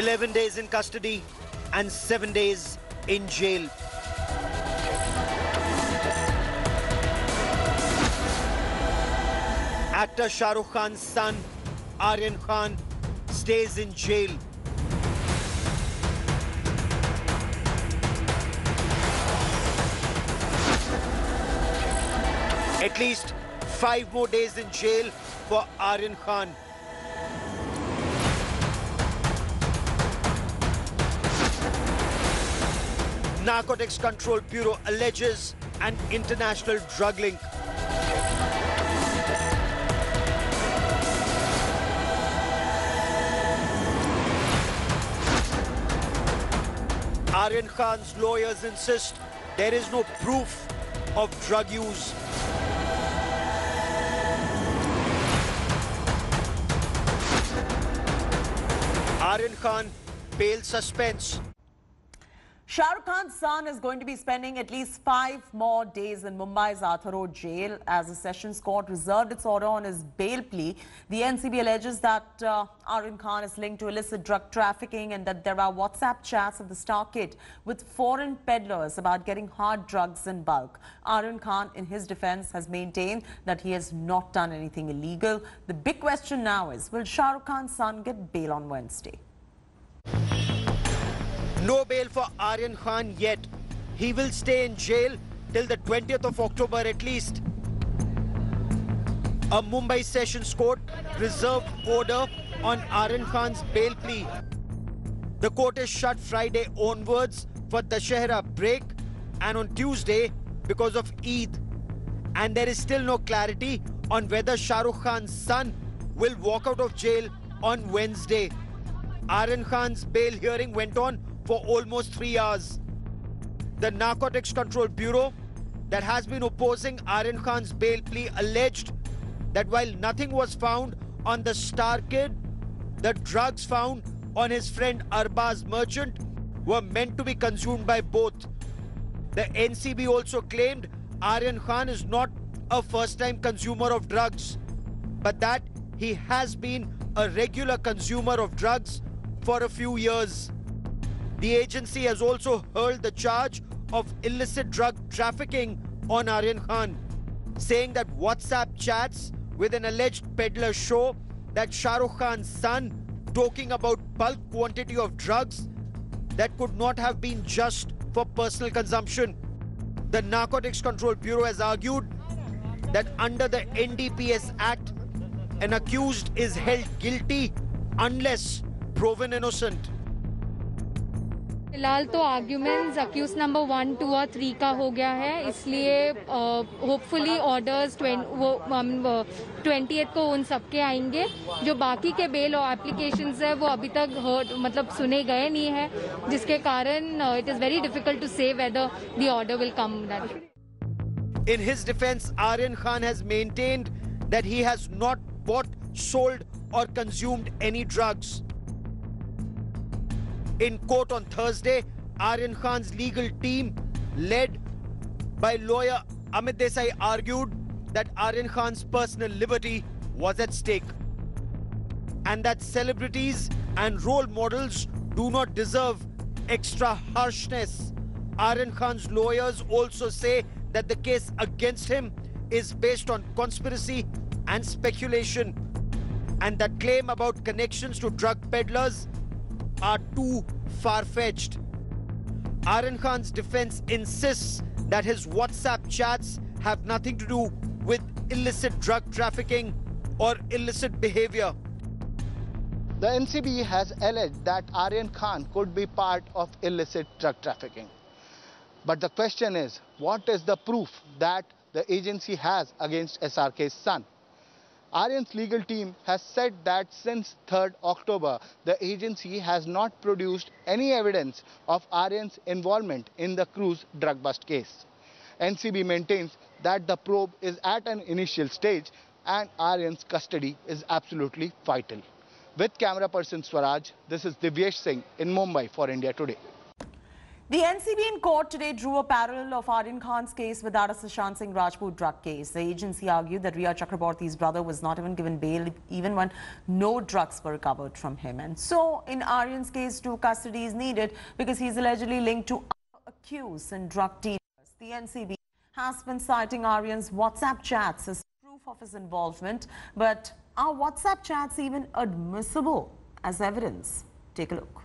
11 days in custody and 7 days in jail. Actor Shah Rukh Khan's son, Aryan Khan, stays in jail. At least five more days in jail for Aryan Khan. Narcotics Control Bureau alleges an international drug link. Aryan Khan's lawyers insist there is no proof of drug use. Aryan Khan bail suspense. Shah Rukh Khan's son is going to be spending at least five more days in Mumbai's Arthur Road jail as the Sessions Court reserved its order on his bail plea. The NCB alleges that uh, Aryan Khan is linked to illicit drug trafficking and that there are WhatsApp chats of the star kid with foreign peddlers about getting hard drugs in bulk. Aryan Khan, in his defense, has maintained that he has not done anything illegal. The big question now is, will Shah Rukh Khan's son get bail on Wednesday? No bail for Aryan Khan yet. He will stay in jail till the 20th of October at least. A Mumbai Sessions Court reserved order on Aryan Khan's bail plea. The court is shut Friday onwards for the Dashehra break and on Tuesday because of Eid. And there is still no clarity on whether Shah Rukh Khan's son will walk out of jail on Wednesday. Aryan Khan's bail hearing went on for almost three hours. The Narcotics Control Bureau that has been opposing Aryan Khan's bail plea alleged that while nothing was found on the star kid, the drugs found on his friend Arbaz Merchant were meant to be consumed by both. The NCB also claimed Aryan Khan is not a first-time consumer of drugs, but that he has been a regular consumer of drugs for a few years. The agency has also hurled the charge of illicit drug trafficking on Aryan Khan, saying that WhatsApp chats with an alleged peddler show that Shah Rukh Khan's son talking about bulk quantity of drugs that could not have been just for personal consumption. The Narcotics Control Bureau has argued that under the NDPS Act, an accused is held guilty unless proven innocent. फ़िलहाल तो arguments accused number one two और three का हो गया है। इसलिए hopefully orders वो twenty को उन सबके आएँगे। जो बाकी के बेल और एप्लीकेशन है वो अभी तक मतलब सुने गए नहीं है जिसके कारण it is very difficult to say whether the order will come In his defense, Aryan Khan has maintained that he has not bought, sold or consumed any drugs. In court on Thursday, Aryan Khan's legal team, led by lawyer Amit Desai, argued that Aryan Khan's personal liberty was at stake and that celebrities and role models do not deserve extra harshness. Aryan Khan's lawyers also say that the case against him is based on conspiracy and speculation and that claim about connections to drug peddlers are too far-fetched. Aryan Khan's defense insists that his WhatsApp chats have nothing to do with illicit drug trafficking or illicit behavior. The NCB has alleged that Aryan Khan could be part of illicit drug trafficking. But the question is, what is the proof that the agency has against SRK's son? Aryan's legal team has said that since 3rd October, the agency has not produced any evidence of Aryan's involvement in the cruise drug bust case. NCB maintains that the probe is at an initial stage and Aryan's custody is absolutely vital. With camera person Swaraj, this is Divyesh Singh in Mumbai for India Today. The NCB in court today drew a parallel of Aryan Khan's case with of Sushant Singh Rajput drug case. The agency argued that Rhea Chakraborty's brother was not even given bail even when no drugs were recovered from him. And so, in Aryan's case, two custody is needed because he's allegedly linked to accused and drug dealers. The NCB has been citing Aryan's WhatsApp chats as proof of his involvement. But are WhatsApp chats even admissible as evidence? Take a look.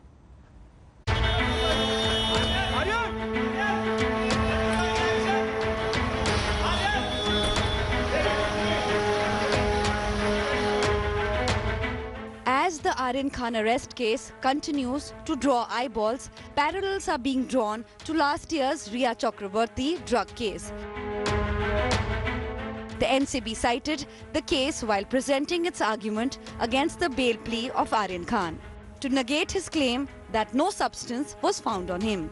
Aryan Khan arrest case continues to draw eyeballs, parallels are being drawn to last year's Rhea Chakraborty drug case. The NCB cited the case while presenting its argument against the bail plea of Aryan Khan to negate his claim that no substance was found on him.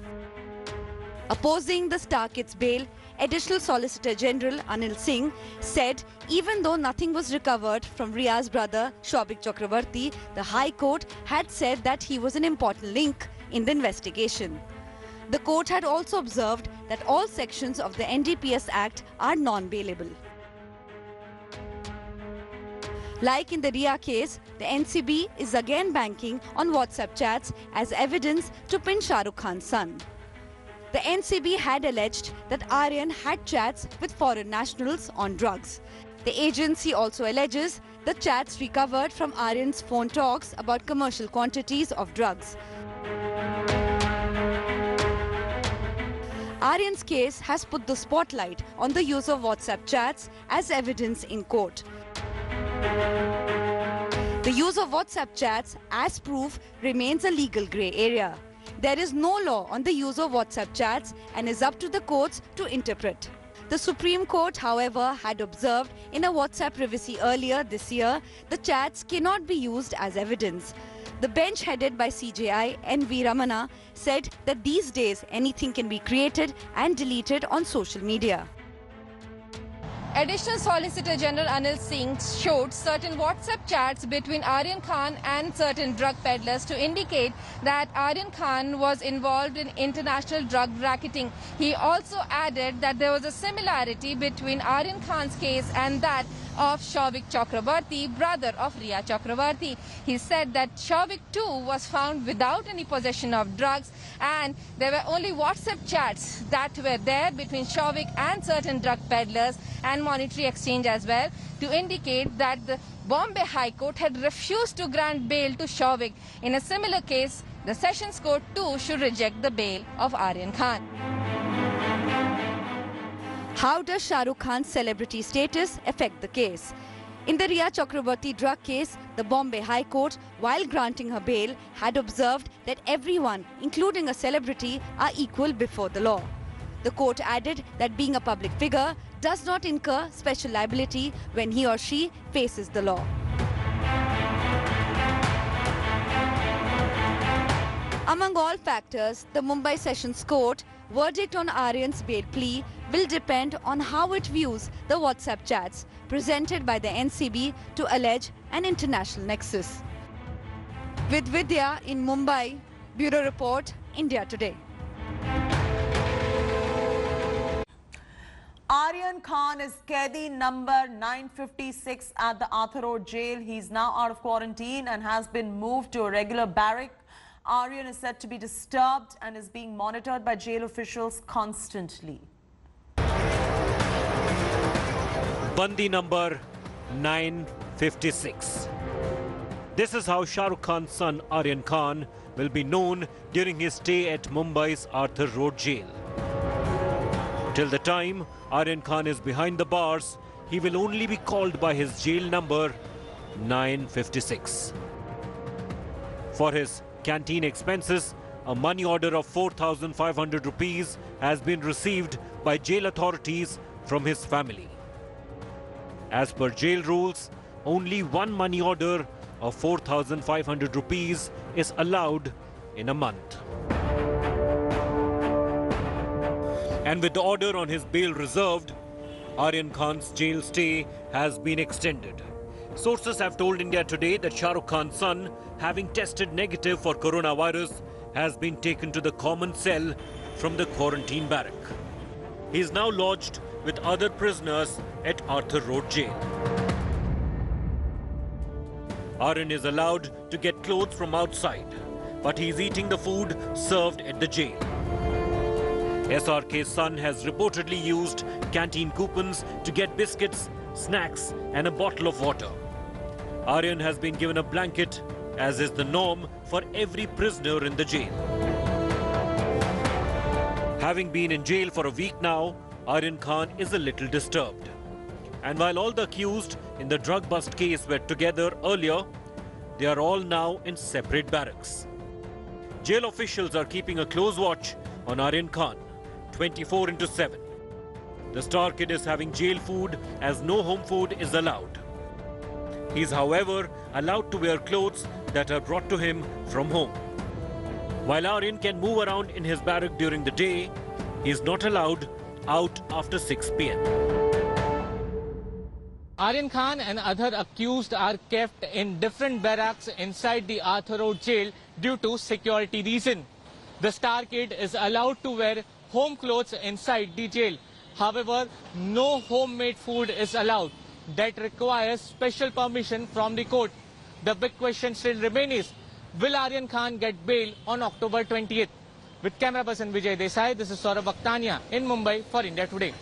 Opposing the Star Kids bail, Additional Solicitor General Anil Singh said even though nothing was recovered from Rhea's brother Showik Chakraborty, the High Court had said that he was an important link in the investigation. The court had also observed that all sections of the NDPS Act are non-bailable. Like in the Ria case, the NCB is again banking on WhatsApp chats as evidence to pin Shah Rukh Khan's son. The NCB had alleged that Aryan had chats with foreign nationals on drugs. The agency also alleges the chats recovered from Aryan's phone talks about commercial quantities of drugs. Aryan's case has put the spotlight on the use of WhatsApp chats as evidence in court. The use of WhatsApp chats as proof remains a legal grey area. There is no law on the use of WhatsApp chats and is up to the courts to interpret. The Supreme Court, however, had observed in a WhatsApp privacy earlier this year the chats cannot be used as evidence. The bench headed by CJI N.V. Ramana said that these days anything can be created and deleted on social media. Additional Solicitor General Anil Singh showed certain WhatsApp chats between Aryan Khan and certain drug peddlers to indicate that Aryan Khan was involved in international drug racketing. He also added that there was a similarity between Aryan Khan's case and that of Showik Chakraborty, brother of Rhea Chakraborty. He said that Showik too was found without any possession of drugs and there were only WhatsApp chats that were there between Showik and certain drug peddlers and monetary exchange as well to indicate that the Bombay High Court had refused to grant bail to Showik. In a similar case, the Sessions Court too should reject the bail of Aryan Khan. How does Shah Rukh Khan's celebrity status affect the case? In the Rhea Chakraborty drug case, the Bombay High Court, while granting her bail, had observed that everyone, including a celebrity, are equal before the law. The court added that being a public figure does not incur special liability when he or she faces the law. Among all factors, the Mumbai Sessions Court verdict on Aryan's bail plea will depend on how it views the WhatsApp chats presented by the NCB to allege an international nexus. With Vidya in Mumbai, Bureau Report, India Today. Aryan Khan is Kedi number 956 at the Arthur Road jail. He's now out of quarantine and has been moved to a regular barrack. Aryan is said to be disturbed and is being monitored by jail officials constantly. Bandi number 956. This is how Shah Rukh Khan's son Aryan Khan will be known during his stay at Mumbai's Arthur Road jail. Till the time Aryan Khan is behind the bars, he will only be called by his jail number 956. For his canteen expenses, a money order of 4,500 rupees has been received by jail authorities from his family. As per jail rules, only one money order of 4,500 rupees is allowed in a month. And with the order on his bail reserved, Aryan Khan's jail stay has been extended. Sources have told India Today that Shah Rukh Khan's son, having tested negative for coronavirus, has been taken to the common cell from the quarantine barrack. He is now lodged with other prisoners at Arthur Road Jail. Aryan is allowed to get clothes from outside, but he is eating the food served at the jail. SRK's son has reportedly used canteen coupons to get biscuits, snacks, and a bottle of water. Aryan has been given a blanket, as is the norm for every prisoner in the jail. Having been in jail for a week now, Aryan Khan is a little disturbed. And while all the accused in the drug bust case were together earlier, they are all now in separate barracks. Jail officials are keeping a close watch on Aryan Khan, 24 into 7. The star kid is having jail food as no home food is allowed. He is, however, allowed to wear clothes that are brought to him from home. While Aryan can move around in his barrack during the day, he is not allowed out after 6 pm. Aryan Khan and other accused are kept in different barracks inside the Arthur Road jail due to security reason. The star kid is allowed to wear home clothes inside the jail. However, no homemade food is allowed. That requires special permission from the court. The big question still remains, is, will Aryan Khan get bail on October 20th? With camera person Vijay Desai, this is Saurabh Vaktania in Mumbai for India Today.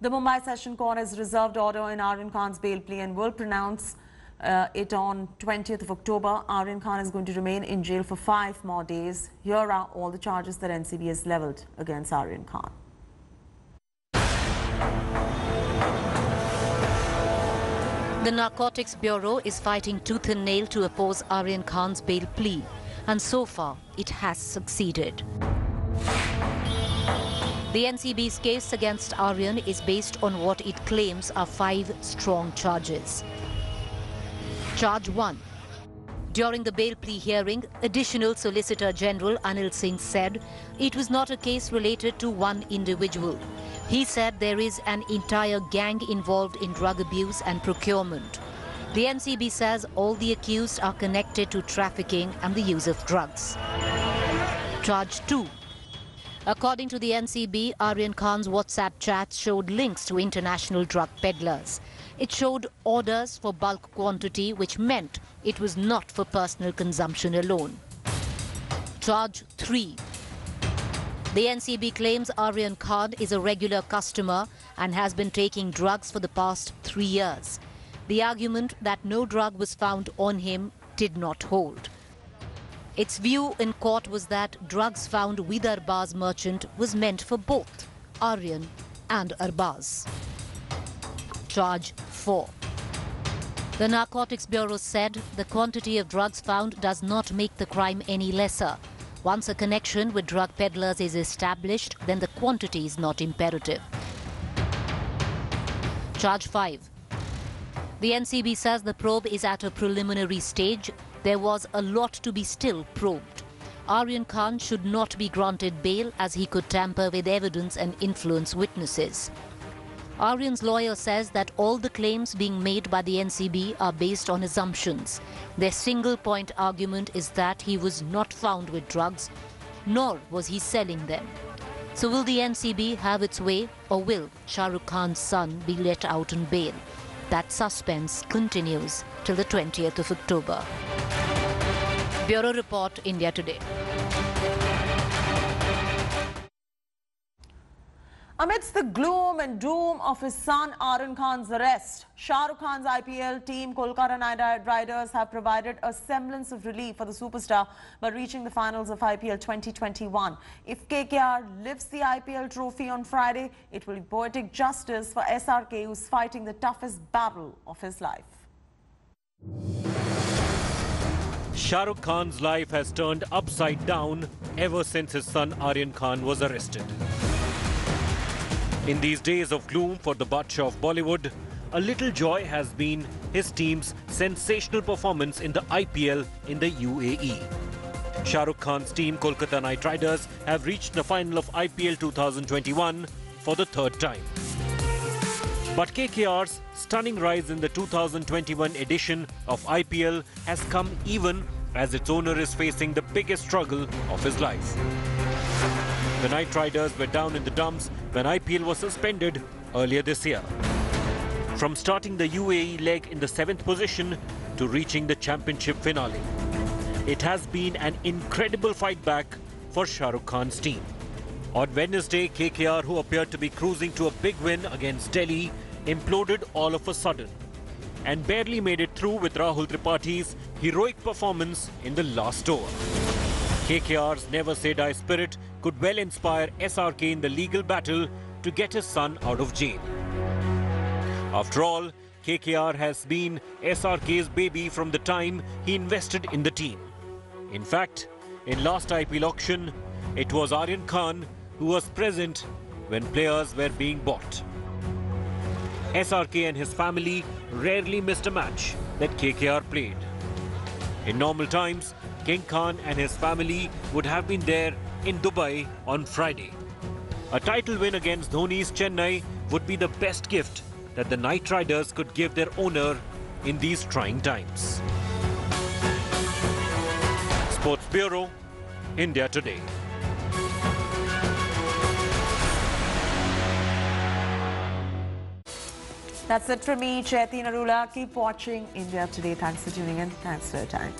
The Mumbai Session Court has reserved order in Aryan Khan's bail plea and will pronounce uh, it on 20th of October. Aryan Khan is going to remain in jail for five more days. Here are all the charges that NCB has levelled against Aryan Khan. The Narcotics Bureau is fighting tooth and nail to oppose Aryan Khan's bail plea, and so far it has succeeded. The NCB's case against Aryan is based on what it claims are five strong charges. Charge 1. During the bail plea hearing, Additional Solicitor General Anil Singh said it was not a case related to one individual. He said there is an entire gang involved in drug abuse and procurement. The NCB says all the accused are connected to trafficking and the use of drugs. Charge 2. According to the NCB, Aryan Khan's WhatsApp chats showed links to international drug peddlers. It showed orders for bulk quantity, which meant it was not for personal consumption alone. Charge 3. The NCB claims Aryan Khan is a regular customer and has been taking drugs for the past three years. The argument that no drug was found on him did not hold. Its view in court was that drugs found with Arbaz Merchant was meant for both Aryan and Arbaz. Charge 4. The Narcotics Bureau said the quantity of drugs found does not make the crime any lesser. Once a connection with drug peddlers is established, then the quantity is not imperative. Charge 5. The NCB says the probe is at a preliminary stage. There was a lot to be still probed. Aryan Khan should not be granted bail as he could tamper with evidence and influence witnesses. Aryan's lawyer says that all the claims being made by the NCB are based on assumptions. Their single point argument is that he was not found with drugs, nor was he selling them. So will the NCB have its way or will Shah Rukh Khan's son be let out on bail? That suspense continues till the 20th of October. Bureau Report, India Today. Amidst the gloom and doom of his son Aryan Khan's arrest, Shah Rukh Khan's IPL team Kolkata Knight Riders have provided a semblance of relief for the superstar by reaching the finals of IPL 2021. If KKR lifts the IPL trophy on Friday, it will be poetic justice for SRK who's fighting the toughest battle of his life. Shah Rukh Khan's life has turned upside down ever since his son Aryan Khan was arrested. In these days of gloom for the Badshah of Bollywood, a little joy has been his team's sensational performance in the IPL in the UAE. Shah Rukh Khan's team, Kolkata Knight Riders, have reached the final of IPL 2021 for the third time. But KKR's stunning rise in the 2021 edition of IPL has come even as its owner is facing the biggest struggle of his life. The Knight Riders were down in the dumps when IPL was suspended earlier this year. From starting the UAE leg in the seventh position to reaching the championship finale. It has been an incredible fight back for Shah Rukh Khan's team. On Wednesday, KKR, who appeared to be cruising to a big win against Delhi, imploded all of a sudden and barely made it through with Rahul Tripathi's heroic performance in the last over. KKR's never say die spirit could well inspire SRK in the legal battle to get his son out of jail. After all, KKR has been SRK's baby from the time he invested in the team. In fact, in last IPL auction, it was Aryan Khan who was present when players were being bought. SRK and his family rarely missed a match that KKR played. In normal times, King Khan and his family would have been there in Dubai on Friday. A title win against Dhoni's Chennai would be the best gift that the Knight Riders could give their owner in these trying times. Sports Bureau, India Today. That's it from me, Chaiti Narula. Keep watching India Today. Thanks for tuning in. Thanks for your time.